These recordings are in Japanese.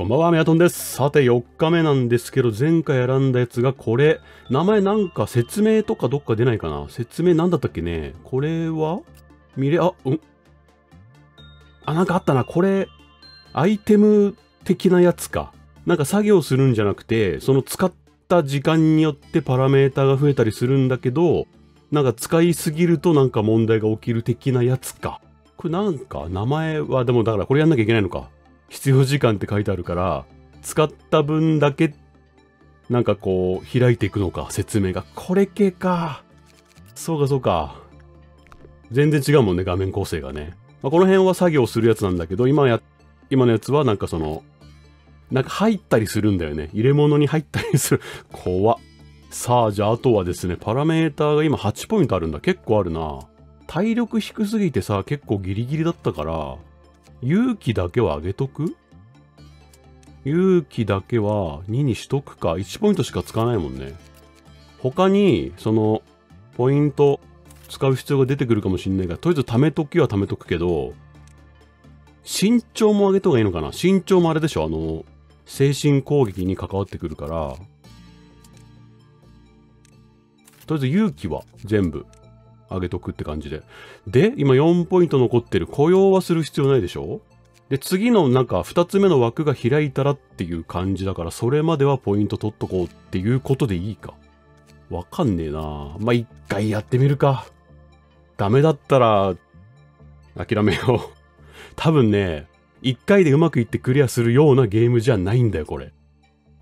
こんばんは、みやとんです。さて、4日目なんですけど、前回選んだやつがこれ。名前なんか説明とかどっか出ないかな？説明なんだったっけね？これは？見れ、あ、うんあ、なんかあったな。これ、アイテム的なやつか。なんか作業するんじゃなくて、その使った時間によってパラメータが増えたりするんだけど、なんか使いすぎるとなんか問題が起きる的なやつか。これなんか名前は、でもだからこれやんなきゃいけないのか。必要時間って書いてあるから、使った分だけ、なんかこう、開いていくのか、説明が。これ系か。そうかそうか。全然違うもんね、画面構成がね。まあ、この辺は作業するやつなんだけど、今や、今のやつはなんかその、なんか入ったりするんだよね。入れ物に入ったりする。怖っ。さあ、じゃああとはですね、パラメーターが今8ポイントあるんだ。結構あるな。体力低すぎてさ、結構ギリギリだったから、勇気だけは上げとく？勇気だけは2にしとくか。1ポイントしか使わないもんね。他に、その、ポイント使う必要が出てくるかもしんないが、とりあえず貯めときは貯めとくけど、身長も上げた方がいいのかな？身長もあれでしょ？あの、精神攻撃に関わってくるから、とりあえず勇気は全部。上げとくって感じで。で、今4ポイント残ってる。雇用はする必要ないでしょ？で、次のなんか2つ目の枠が開いたらっていう感じだから、それまではポイント取っとこうっていうことでいいか。わかんねえなまあ、一回やってみるか。ダメだったら、諦めよう。多分ね、一回でうまくいってクリアするようなゲームじゃないんだよ、これ。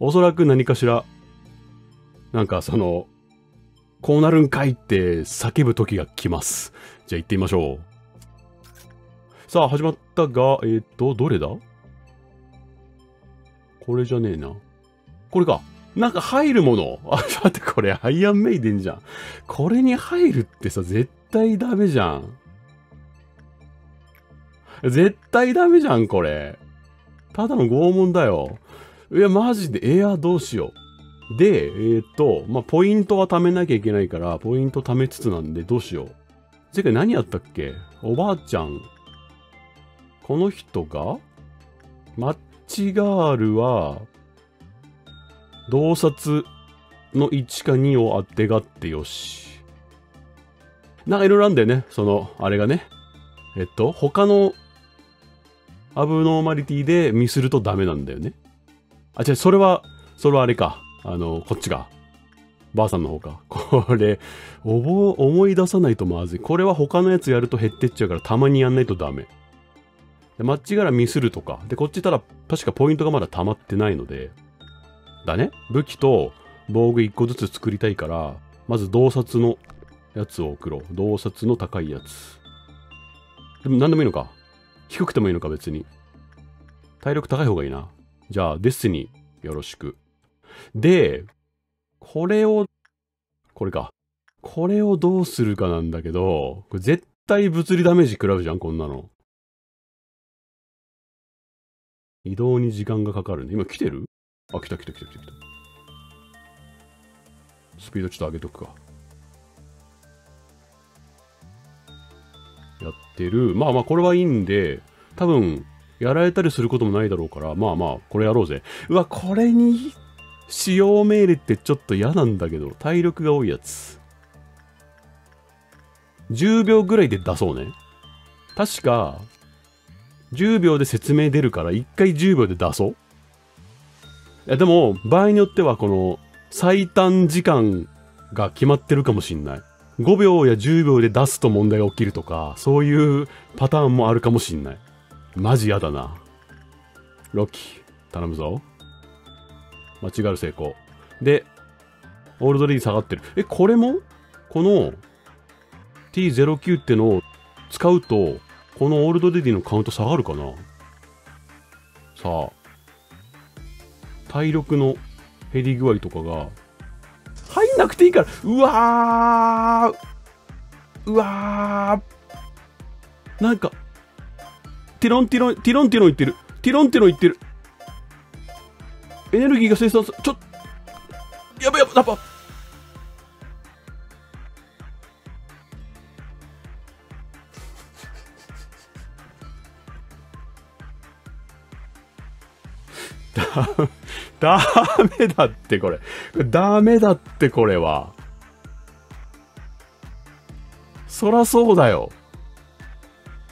おそらく何かしら、なんかその、こうなるんかいって叫ぶ時が来ます。じゃあ行ってみましょう。さあ、始まったが、えーっと、どれだ？これじゃねえな。これか。なんか入るもの。あ、待って、これアイアンメイデンじゃん。これに入るってさ、絶対ダメじゃん。絶対ダメじゃん、これ。ただの拷問だよ。いや、マジで、エアーどうしよう。で、えーっと、まあ、ポイントは貯めなきゃいけないから、ポイント貯めつつなんで、どうしよう。前回何やったっけ？おばあちゃん。この人が？マッチガールは、洞察の1か2を当てがってよし。なんかいろいろあるんだよね。その、あれがね。えっと、他のアブノーマリティでミスるとダメなんだよね。あ、違う、それは、それはあれか。あの、こっちが。ばあさんの方か。これ、思い出さないとまずい。これは他のやつやると減ってっちゃうから、たまにやんないとダメ。で、マッチ柄ミスるとか。で、こっちたら、確かポイントがまだ溜まってないので。だね。武器と防具1個ずつ作りたいから、まず洞察のやつを送ろう。洞察の高いやつ。でも何でもいいのか。低くてもいいのか、別に。体力高い方がいいな。じゃあ、デスによろしく。で、これを、これか。これをどうするかなんだけど、これ絶対物理ダメージ食らうじゃん、こんなの。移動に時間がかかるね。今来てる？あ、来た来た来た来た来た。スピードちょっと上げとくか。やってる。まあまあ、これはいいんで、多分、やられたりすることもないだろうから、まあまあ、これやろうぜ。うわ、これに、使用命令ってちょっと嫌なんだけど、体力が多いやつ。10秒ぐらいで出そうね。確か、10秒で説明出るから、1回10秒で出そう。いや、でも、場合によっては、この、最短時間が決まってるかもしんない。5秒や10秒で出すと問題が起きるとか、そういうパターンもあるかもしんない。マジやだな。ロッキー、頼むぞ。間違う成功。で、オールドレディ下がってる。え、これも？この T09 ってのを使うと、このオールドレディのカウント下がるかな？さあ、体力の減り具合とかが、入んなくていいから、うわーうわーなんか、ティロンティロン、ティロンティロンいってる。ティロンティロンいってる。エネルギーが生産するちょっやばやばいやば ダメだってこれ。ダメだってこれは。そらそうだよ。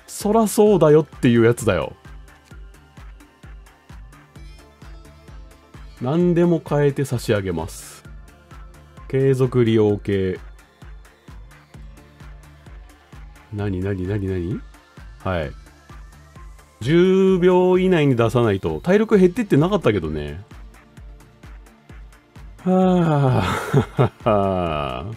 そらそうだよっていうやつだよ。何でも変えて差し上げます。継続利用系。何何何何？はい。10秒以内に出さないと、体力減ってってなかったけどね。はぁ、はぁ。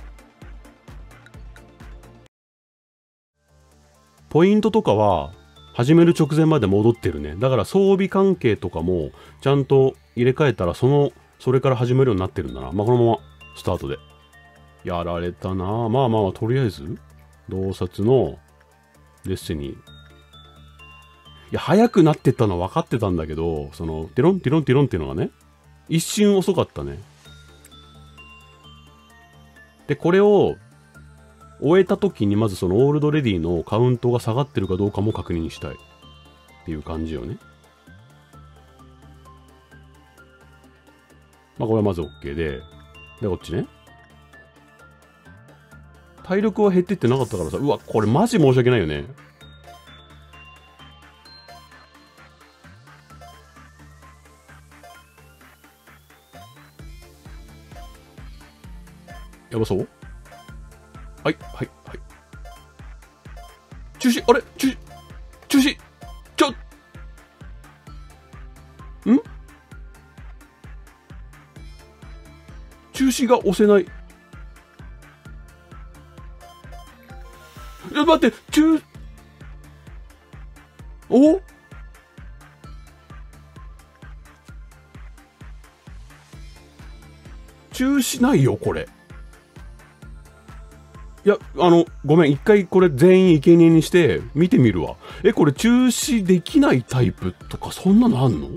ポイントとかは、始める直前まで戻ってるね。だから装備関係とかも、ちゃんと入れ替えたら、その、それから始めるようになってるんだな。まあ、このまま、スタートで。やられたなまあまあ、とりあえず、洞察の、デッセニー。いや、早くなってったのは分かってたんだけど、その、テロンテロンテロンっていうのがね、一瞬遅かったね。で、これを、終えた時にまずそのオールドレディのカウントが下がってるかどうかも確認したい。っていう感じよね。まあこれはまず OK で。で、こっちね。体力は減ってってなかったからさ、うわ、これマジ申し訳ないよね。やばそう？はい、はい、はい。中止あれ？中止？止が押せない。いや、待って、中、お？中止ないよ、これ。いや、あの、ごめん、一回これ全員生贄にして見てみるわ。え、これ中止できないタイプとかそんなのあんの？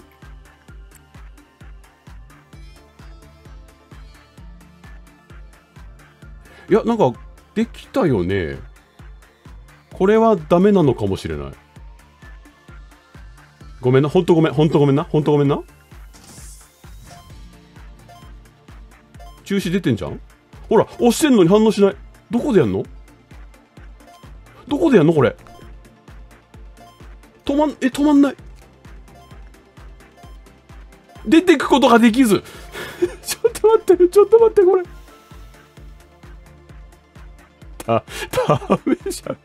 いや、なんか、できたよね。これはダメなのかもしれない。ごめんな、ほんとごめん、ほんとごめんな、ほんとごめんな。中止出てんじゃん？ほら、押してんのに反応しない。どこでやんの？どこでやんの？これ。止まん、え、止まんない。出てくことができず。ちょっと待って、ちょっと待って、これ。だ、ダメじゃん。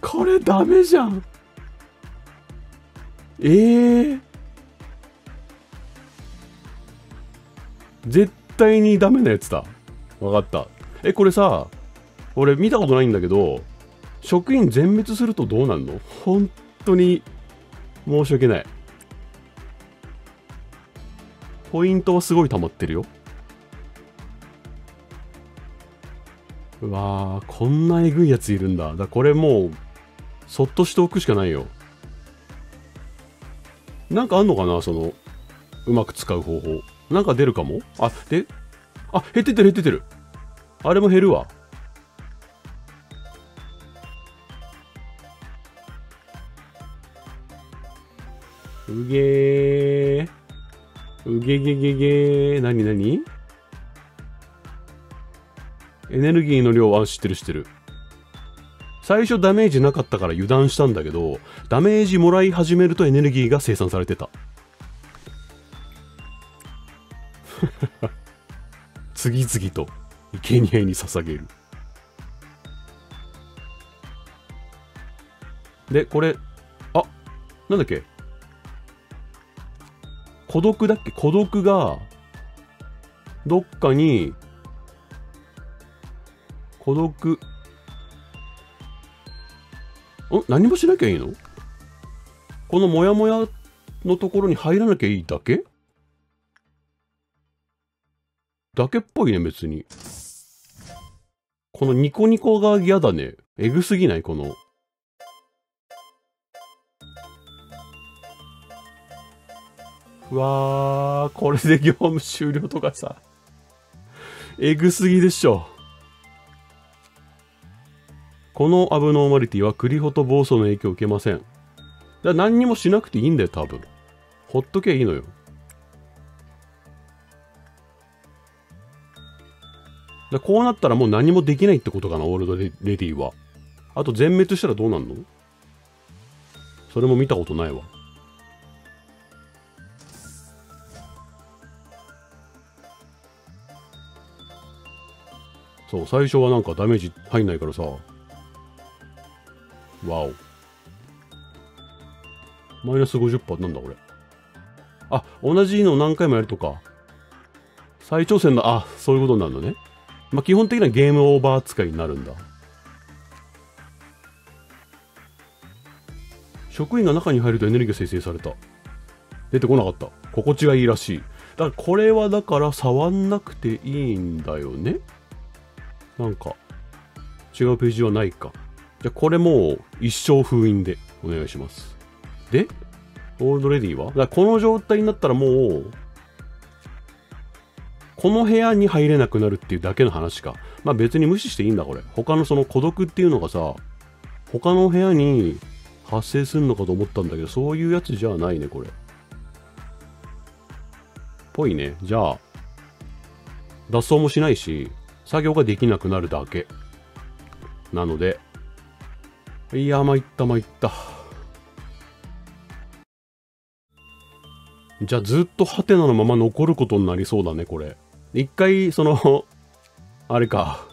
これダメじゃん。ええー。絶対にダメなやつだ。わかった。え、これさ、俺見たことないんだけど、職員全滅するとどうなんの？本当に申し訳ない。ポイントはすごい溜まってるよ。うわー、こんなえぐいやついるんだ。だこれもう、そっとしておくしかないよ。なんかあんのかなその、うまく使う方法。なんか出るかも？あ、で、あ、減ってってる減ってってる。あれも減るわ。うげー。うげげげげー。なになにエネルギーの量は知ってる知ってる。最初ダメージなかったから油断したんだけど、ダメージもらい始めるとエネルギーが生産されてた。次々と生贄に捧げる。で、これ、あ、なんだっけ？孤独だっけ？孤独が、どっかに、孤独、ん何もしなきゃいいの？このモヤモヤのところに入らなきゃいいだけ？だけっぽいね、別に。このニコニコが嫌だね。えぐすぎない？この。うわー、これで業務終了とかさ。えぐすぎでしょ。このアブノーマリティはクリホト暴走の影響を受けません。だから何にもしなくていいんだよ、多分。ほっときゃいいのよ。だこうなったらもう何もできないってことかな、オールドレディは。あと全滅したらどうなんの？それも見たことないわ。そう、最初はなんかダメージ入んないからさ。わお。マイナス50%なんだこれ。あ、同じのを何回もやるとか。再挑戦の、あ、そういうことになるのね。まあ、基本的にはゲームオーバー扱いになるんだ。職員が中に入るとエネルギーが生成された。出てこなかった。心地がいいらしい。だからこれはだから触んなくていいんだよね。なんか、違うページはないか。じゃあこれも一生封印でお願いします。で、オールドレディは？だこの状態になったらもう、この部屋に入れなくなるっていうだけの話か。まあ別に無視していいんだ、これ。他のその孤独っていうのがさ、他の部屋に発生するのかと思ったんだけど、そういうやつじゃないね、これ。ぽいね。じゃあ、脱走もしないし、作業ができなくなるだけ。なので、いや、参った参った。じゃあずっとハテナのまま残ることになりそうだね、これ。一回、その、あれか、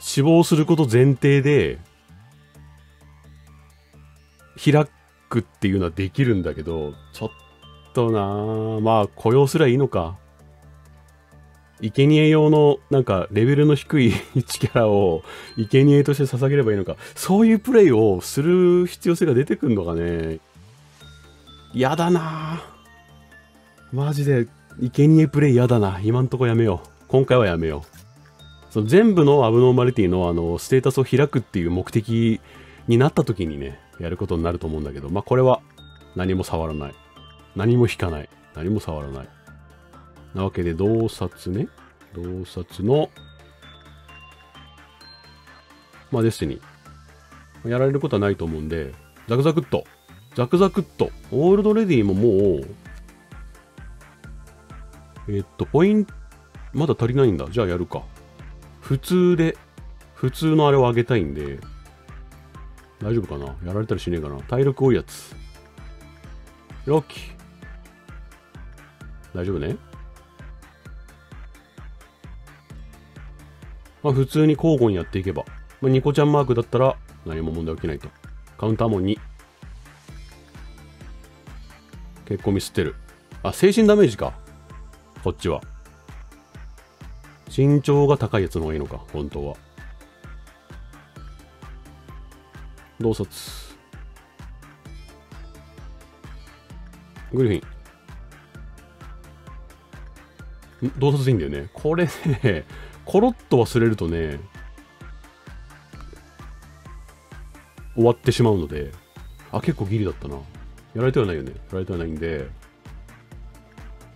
死亡すること前提で、開くっていうのはできるんだけど、ちょっとなまあ、雇用すりゃいいのか。生贄用の、なんか、レベルの低い1キャラを、生贄として捧げればいいのか。そういうプレイをする必要性が出てくんのかね。嫌だなマジで、生贄プレイ嫌だな。今んとこやめよう。今回はやめよう。その全部のアブノーマリティのあの、ステータスを開くっていう目的になった時にね、やることになると思うんだけど、まあこれは何も触らない。何も引かない。何も触らない。なわけで、洞察ね。洞察の、まあデスティニー。やられることはないと思うんで、ザクザクっと。ザクザクっと。オールドレディももう、えっと、ポイント、まだ足りないんだ。じゃあやるか。普通で、普通のあれを上げたいんで、大丈夫かなやられたりしねえかな体力多いやつ。ロッキー。大丈夫ねまあ普通に交互にやっていけば。まあニコちゃんマークだったら何も問題起きないと。カウンターも2。結構ミスってる。あ、精神ダメージか。こっちは。身長が高いやつの方がいいのか、本当は。洞察。グリフィン。洞察いいんだよね。これね、コロッと忘れるとね、終わってしまうので、あ、結構ギリだったな。やられてはないよね。やられてはないんで、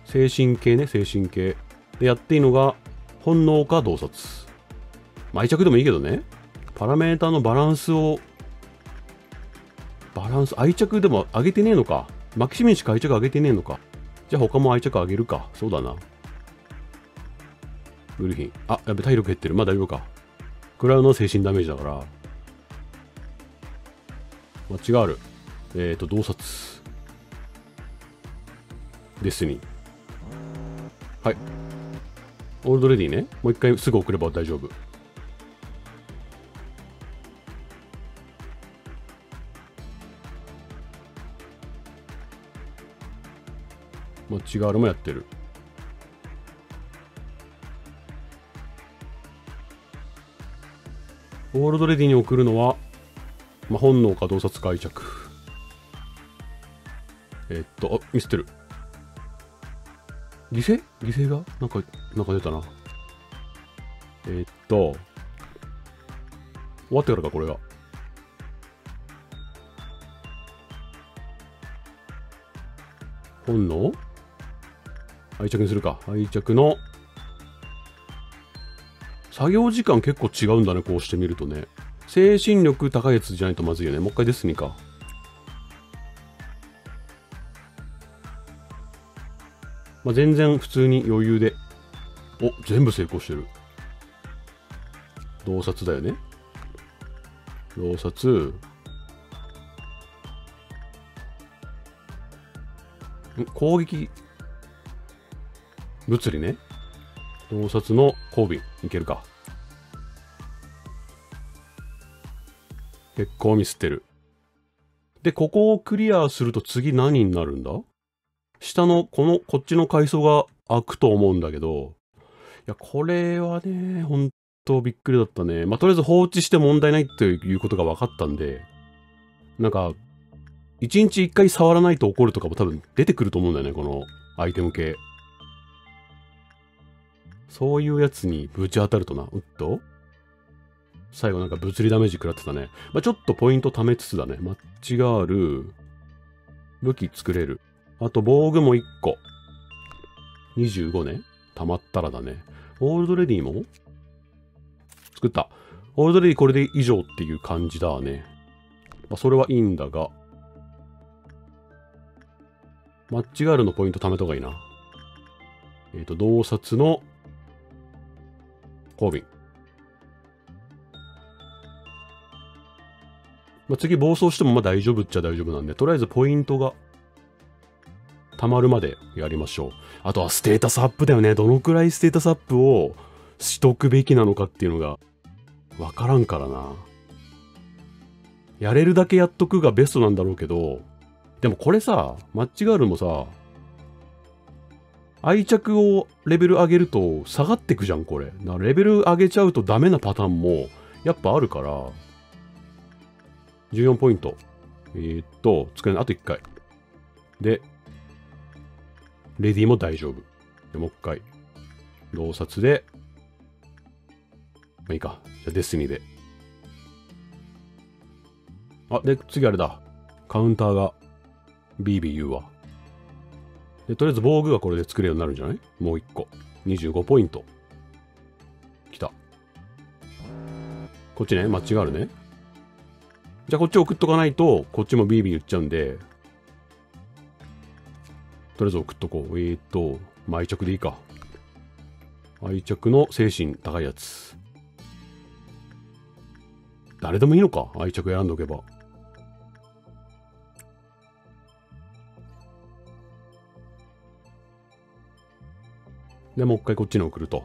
精神系ね、精神系。で、やっていいのが、本能か洞察。愛着でもいいけどね、パラメーターのバランスをバランス、愛着でも上げてねえのか。マキシミンしか愛着上げてねえのか。じゃあ他も愛着上げるか。そうだな。グリフィン。あ、やべ、体力減ってる。まあ大丈夫か。食らうのは精神ダメージだから。間違がある。えっ、ー、と、洞察。デスニー。はい。オールドレディね。もう一回すぐ送れば大丈夫。モッチガールもやってる。オールドレディに送るのは、まあ、本能か洞察解釈。えっと、あ、ミスってる。犠牲犠牲が？なんか、なんか出たな。えっと、終わってからか、これが。本能？愛着にするか。愛着の、作業時間結構違うんだね、こうしてみるとね。精神力高いやつじゃないとまずいよね。もう一回ですにか。まあ、全然普通に余裕で。お、全部成功してる。洞察だよね。洞察。攻撃。物理ね。洞察の交尾。いけるか。結構ミスってる。で、ここをクリアすると次何になるんだ？下の、この、こっちの階層が開くと思うんだけど、いや、これはね、ほんとびっくりだったね。まあ、とりあえず放置して問題ないっていうことが分かったんで、なんか、一日一回触らないと怒るとかも多分出てくると思うんだよね、このアイテム系。そういうやつにぶち当たるとな。うっと最後なんか物理ダメージ食らってたね。まあ、ちょっとポイント貯めつつだね。マッチガール、武器作れる。あと防具も1個。25ね。溜まったらだね。オールドレディも？作った。オールドレディこれで以上っていう感じだね。まあ、それはいいんだが。マッチガールのポイント貯めた方がいいな。えっ、ー、と、洞察の交尾。まあ、次暴走してもまあ大丈夫っちゃ大丈夫なんで、とりあえずポイントが溜まるまでやりましょう。あとはステータスアップだよね。どのくらいステータスアップをしとくべきなのかっていうのがわからんからな。やれるだけやっとくがベストなんだろうけど、でもこれさ、マッチガールもさ、愛着をレベル上げると下がってくじゃん、これ。レベル上げちゃうとダメなパターンもやっぱあるから、14ポイント。えー、っと、作れない。あと1回。で、レディも大丈夫。で、もう一回。洞察で、まあいいか。じゃあデスニーで。あ、で、次あれだ。カウンターが、ビービー言うわ。で、とりあえず防具がこれで作れるようになるんじゃない？もう一個。25ポイント。来た。こっちね、間違あるね。じゃあこっち送っとかないと、こっちもビービー言っちゃうんで、とりあえず送っとこう。えー、っと、愛着でいいか。愛着の精神高いやつ。誰でもいいのか愛着選んでおけば。で、もう一回こっちに送ると。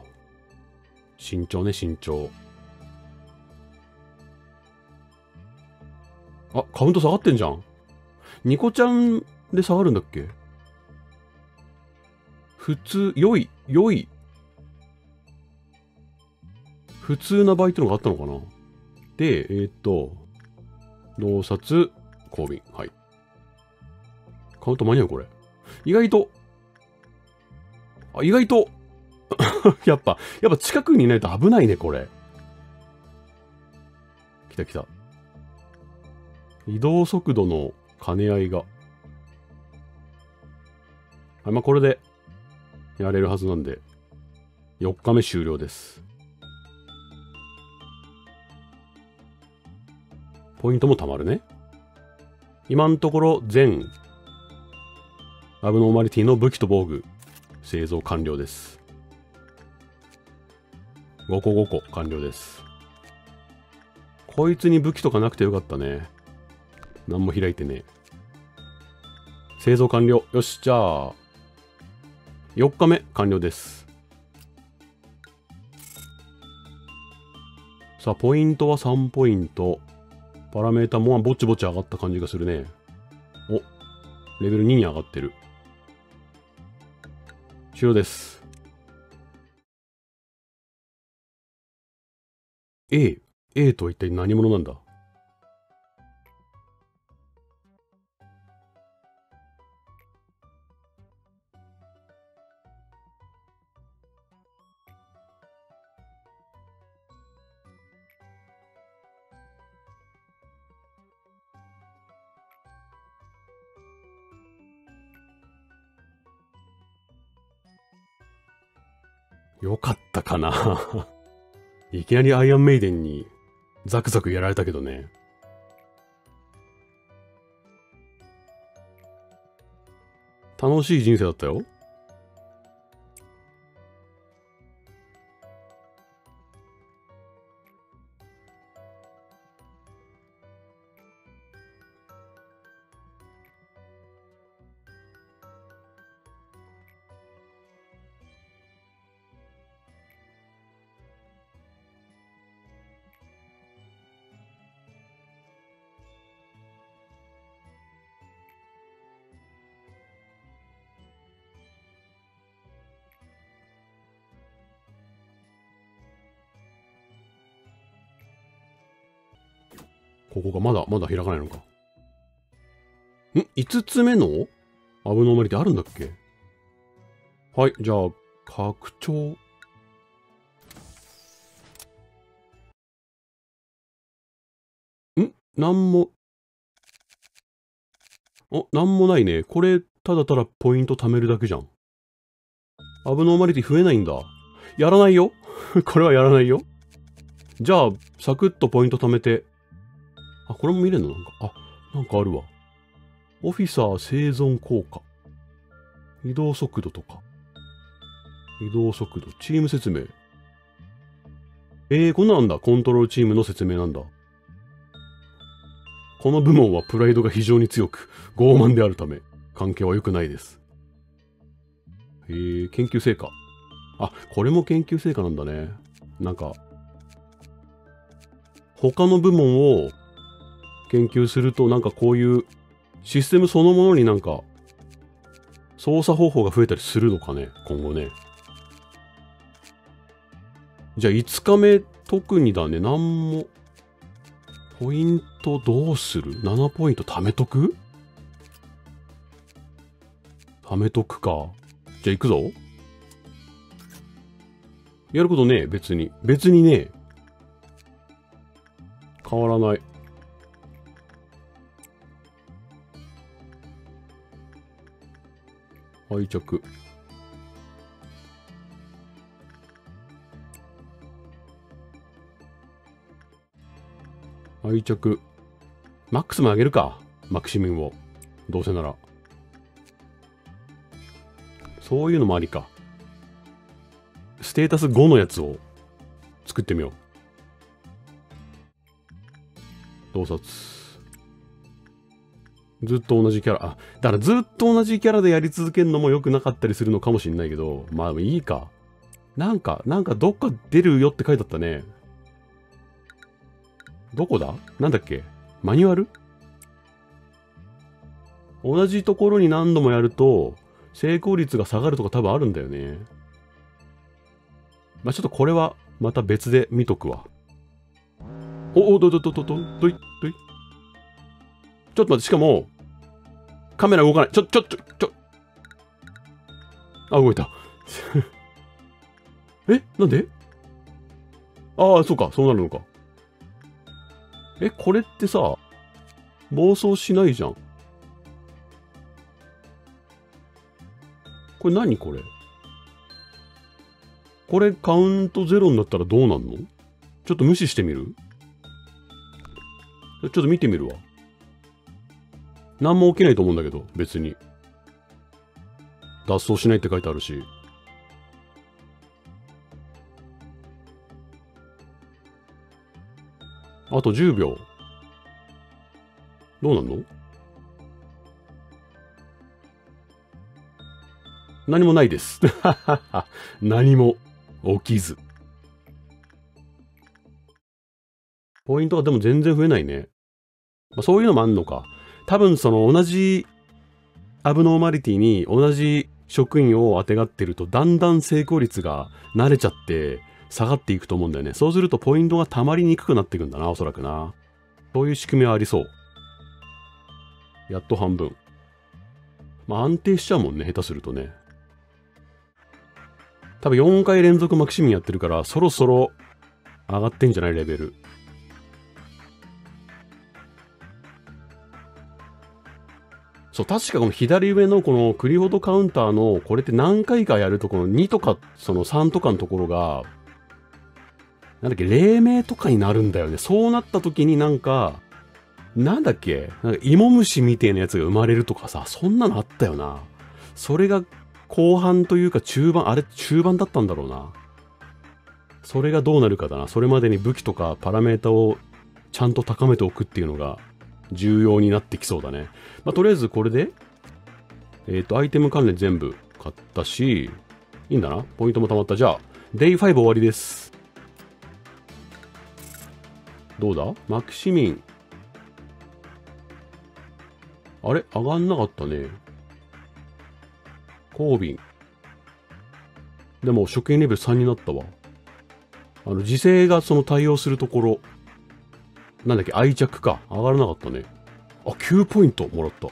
慎重ね、慎重。あ、カウント下がってんじゃん。ニコちゃんで下がるんだっけ？普通、良い、良い。普通な場合ってのがあったのかな？で、えー、っと、洞察、交尾。はい。カウント間に合うこれ。意外と、あ、意外と やっぱ、やっぱ近くにいないと危ないね、これ。来た来た。移動速度の兼ね合いが。はい、まあ、これで、やれるはずなんで、4日目終了です。ポイントも貯まるね。今のところ全アブノーマリティの武器と防具製造完了です。5個5個完了です。こいつに武器とかなくてよかったね。何も開いてね製造完了。よし、じゃあ、4日目完了です。さあ、ポイントは3ポイント。パラメータもぼちぼち上がった感じがするね。お、レベル2に上がってる。終了です。A、A とは一体何者なんだ？よかったかな いきなりアイアンメイデンにザクザクやられたけどね。楽しい人生だったよ。ここがまだ、まだ開かないのか。ん ?5 つ目の？アブノーマリティあるんだっけ？はい、じゃあ、拡張。ん？なんも、あ、なんもないね。これ、ただただポイント貯めるだけじゃん。アブノーマリティ増えないんだ。やらないよ これはやらないよ。じゃあ、サクッとポイント貯めて。あ、これも見れるの？なんか、あ、なんかあるわ。オフィサー生存効果。移動速度とか。移動速度、チーム説明。えー、こんなんだ。コントロールチームの説明なんだ。この部門はプライドが非常に強く、傲慢であるため、関係は良くないです。えー、研究成果。あ、これも研究成果なんだね。なんか、他の部門を研究すると、なんかこういうシステムそのものになんか操作方法が増えたりするのかね、今後ね。じゃあ5日目特にだね、なんも、ポイントどうする ?7 ポイント貯めとく？貯めとくか。じゃあ行くぞ。やることねえ、別に。別にね。変わらない。愛着。愛着。マックスも上げるか。マクシミンを。どうせなら。そういうのもありか。ステータス5のやつを作ってみよう。洞察。ずっと同じキャラ。あ、だからずっと同じキャラでやり続けるのも良くなかったりするのかもしんないけど、まあいいか。なんか、なんかどっか出るよって書いてあったね。どこだ？なんだっけ？マニュアル？同じところに何度もやると、成功率が下がるとか多分あるんだよね。まあ、ちょっとこれはまた別で見とくわ。お、お、ど、ど、ど、ど、ど、どい、どい。ちょっと待って、しかも、カメラ動かない。ちょ、ちょ、ちょ、ちょ。あ、動いた。え？なんで？ああ、そうか、そうなるのか。え、これってさ、暴走しないじゃん。これ何これ？これカウントゼロになったらどうなんの？ちょっと無視してみる？ちょっと見てみるわ。何も起きないと思うんだけど、別に。脱走しないって書いてあるし。あと10秒。どうなんの？何もないです。何も起きず。ポイントがでも全然増えないね。まあ、そういうのもあんのか。多分その同じアブノーマリティに同じ職員をあてがってるとだんだん成功率が慣れちゃって下がっていくと思うんだよね。そうするとポイントが溜まりにくくなっていくんだな、おそらくな。そういう仕組みはありそう。やっと半分。まあ安定しちゃうもんね、下手するとね。多分4回連続マキシミンやってるから、そろそろ上がってんじゃないレベル。そう、確かこの左上のこのクリフォトカウンターの、これって何回かやると、この2とか、その3とかのところが、なんだっけ、黎明とかになるんだよね。そうなった時になんか、なんだっけ、なんか芋虫みたいなやつが生まれるとかさ、そんなのあったよな。それが後半というか中盤、あれ中盤だったんだろうな。それがどうなるかだな。それまでに武器とかパラメータをちゃんと高めておくっていうのが重要になってきそうだね。まあ、とりあえずこれで、えっ、ー、と、アイテム関連全部買ったし、いいんだな？ポイントも溜まった。じゃあ、デイ5終わりです。どうだ？マキシミン。あれ？上がんなかったね。コービン。でも、職員レベル3になったわ。あの、時勢がその対応するところ。なんだっけ、愛着か。上がらなかったね。あ、9ポイントもらった。